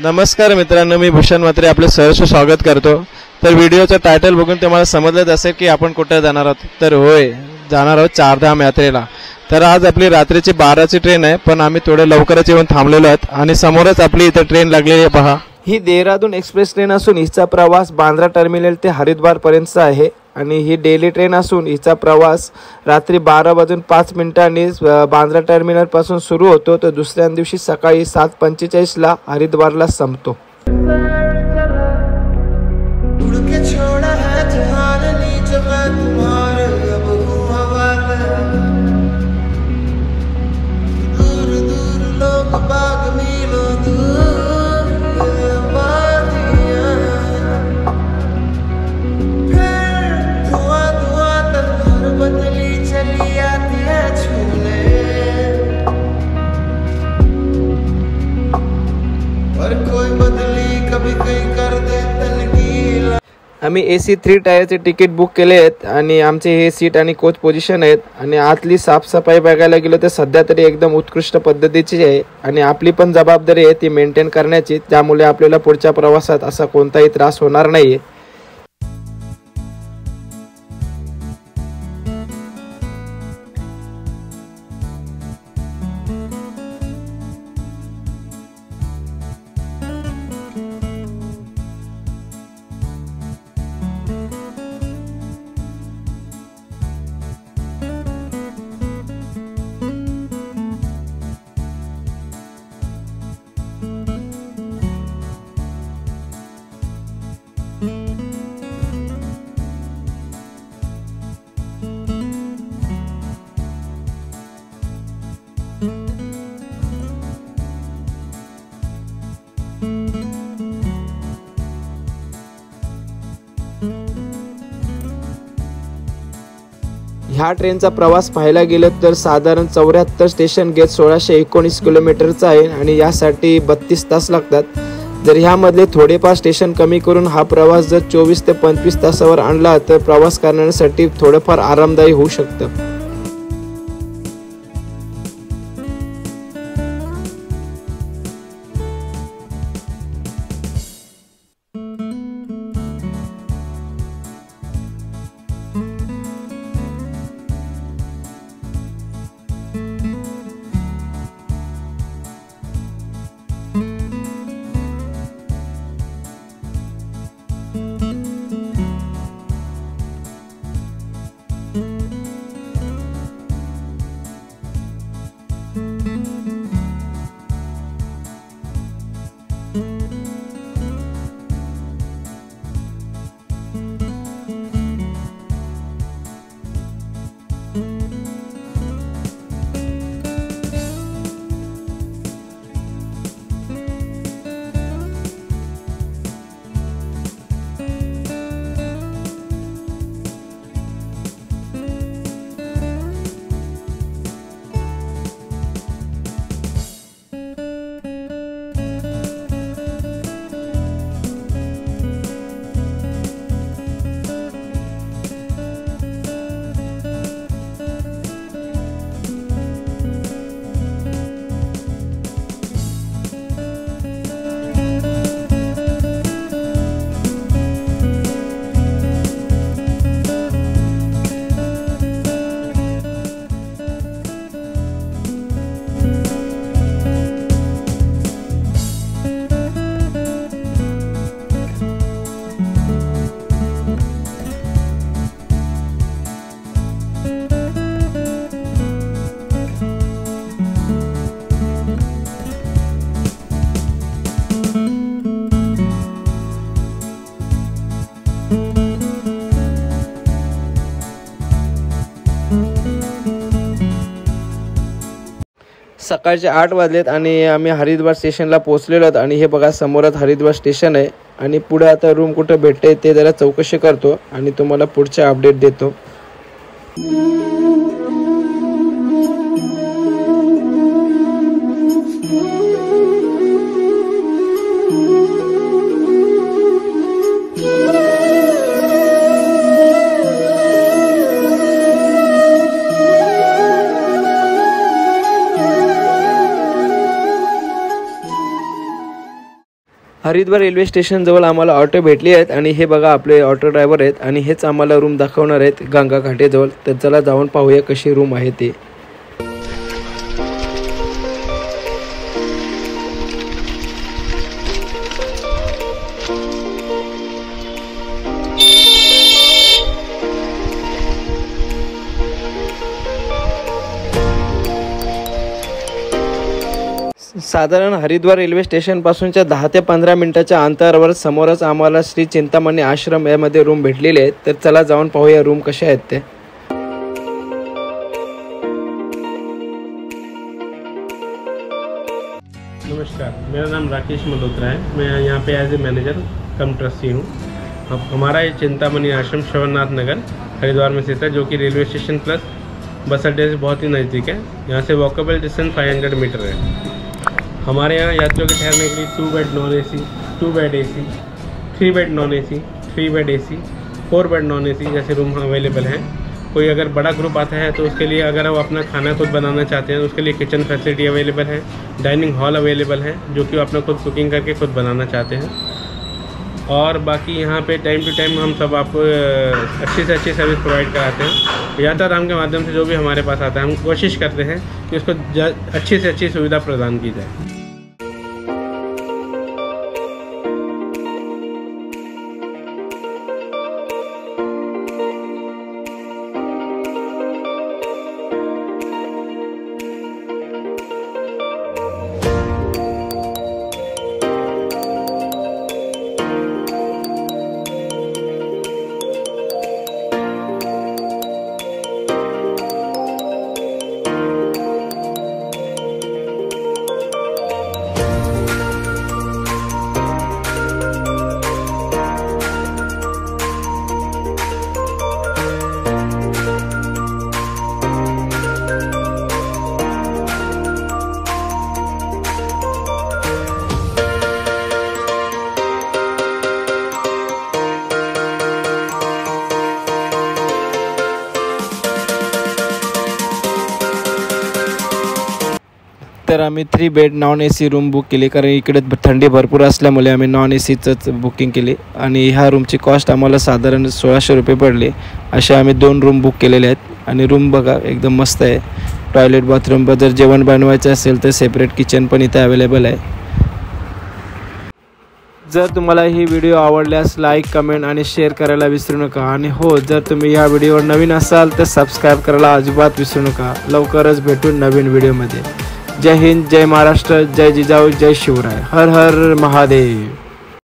नमस्कार मित्रांनो मी भूषण म्हात्रे आपले सहर्ष स्वागत करतो. तर व्हिडिओचं टायटल बघून तुम्हाला समजलंच असेल की आपण कुठे जाणार आहोत. तर होय जाणार आहोत चारधाम यात्रेला. तर आज आपली रात्रीची बाराची ट्रेन आहे पण आम्ही थोडे लवकरच येऊन थांबलेलो आहोत आणि समोरच आपली इथं ट्रेन लागलेली आहे पहा. ही देहरादून एक्सप्रेस ट्रेन असून हिचा प्रवास बांद्रा टर्मिनल ते हरिद्वार पर्यंतचा आहे. आणि ही डेली ट्रेन असून हिचा प्रवास रात्री बारा वाजून पाच मिनिटांनी बांद्रा टर्मिनलपासून सुरू होतो. तर दुसऱ्या दिवशी सकाळी सात पंचेचाळीसला हरिद्वारला संपतो. आम्ही ए सी थ्री टायरचे तिकीट बुक केले आहेत आणि आमचे हे सीट आणि कोच पोझिशन आहेत. आणि आतली साफसफाई बघायला गेलो तर सध्या तरी एकदम उत्कृष्ट पद्धतीची आहे. आणि आपली पण जबाबदारी आहे ती मेंटेन करण्याची. त्यामुळे आपल्याला पुढच्या प्रवासात असा कोणताही त्रास होणार नाहीये. ह्या ट्रेनचा प्रवास पाहायला गेलं तर साधारण चौऱ्याहत्तर स्टेशन गेट सोळाशे एकोणीस किलोमीटरचा आहे आणि यासाठी बत्तीस तास लागतात. जर ह्यामधले थोडेफार स्टेशन कमी करून हा प्रवास जर चोवीस ते पंचवीस तासावर आणला तर प्रवास करण्यासाठी थोडंफार आरामदायी होऊ शकतं. सकाळचे आठ वाजलेत आणि आम्ही हरिद्वार स्टेशनला पोहोचलेलो आहोत. आणि हे बघा समोरच हरिद्वार स्टेशन आहे. आणि पुढे आता रूम कुठं भेटते ते जरा चौकशी करतो आणि तुम्हाला पुढचे अपडेट देतो. हरिद्वार रेल्वे स्टेशनजवळ आम्हाला ऑटो भेटली आहेत आणि हे बघा आपले ऑटो ड्रायव्हर आहेत आणि हेच आम्हाला रूम दाखवणार आहेत गंगाघाटेजवळ तर चला जाऊन पाहूया कशी रूम आहे ते. साधारण हरिद्वार रेल्वे स्टेशनपासूनच्या दहा ते पंधरा मिनिटाच्या अंतरावर समोरच आम्हाला श्री चिंतामणी आश्रम यामध्ये रूम भेटलेले आहेत. तर चला जाऊन पाहूया रूम कसे आहेत ते. नमस्कार मेरा नाम राकेश मल्होत्रा है. मैं यहाँ पे as a manager cum trustee हूँ. अब हमारा ये चिंतामणि आश्रम श्रवणनाथ नगर हरिद्वार में स्थित है जो कि रेलवे स्टेशन प्लस बस अड्डे से बहुत ही नज़दीक है. यहाँ से वॉकेबल डिस्टेंस 500 मीटर है. हमारे यहाँ यात्रियों के ठहरने के लिए two bed non AC, two bed AC, three bed non AC, three bed AC, four bed non AC जैसे रूम अवेलेबल हैं। कोई अगर बड़ा ग्रुप आता है तो उसके लिए अगर वो अपना खाना खुद बनाना चाहते हैं तो उसके लिए किचन फैसिलिटी अवेलेबल है डाइनिंग हॉल अवेलेबल है जो कि वो अपना खुद कुकिंग करके खुद बनाना चाहते हैं। और बाकी यहाँ पे टाइम टू टाइम हम सब आपको अच्छी से अच्छी सर्विस प्रोवाइड कराते हैं। यात्राधाम के माध्यम से जो भी हमारे पास आता है हम कोशिश करते हैं कि उसको अच्छी से अच्छी सुविधा प्रदान की जाए। तर आम्ही three bed non A C room book केली. कारण इकडे थंडी भरपूर असल्यामुळे आम्ही नॉन ए सीचंच बुकिंग केली. आणि ह्या रूमची कॉस्ट आम्हाला साधारण सोळाशे रुपये पडले. असे आम्ही दोन रूम बुक केलेले आहेत. आणि रूम बघा एकदम मस्त आहे. टॉयलेट बाथरूम जर जेवण बनवायचं असेल तर सेपरेट किचन पण इथे अवेलेबल आहे. जर तुम्हाला ही व्हिडिओ आवडल्यास लाईक कमेंट आणि शेअर करायला विसरू नका. आणि हो जर तुम्ही या व्हिडिओवर नवीन असाल तर सबस्क्राईब करायला अजिबात विसरू नका. लवकरच भेटून नवीन व्हिडिओमध्ये जय हिंद जय महाराष्ट्र जय जिजाऊ जय शिवराय. हर हर महादेव.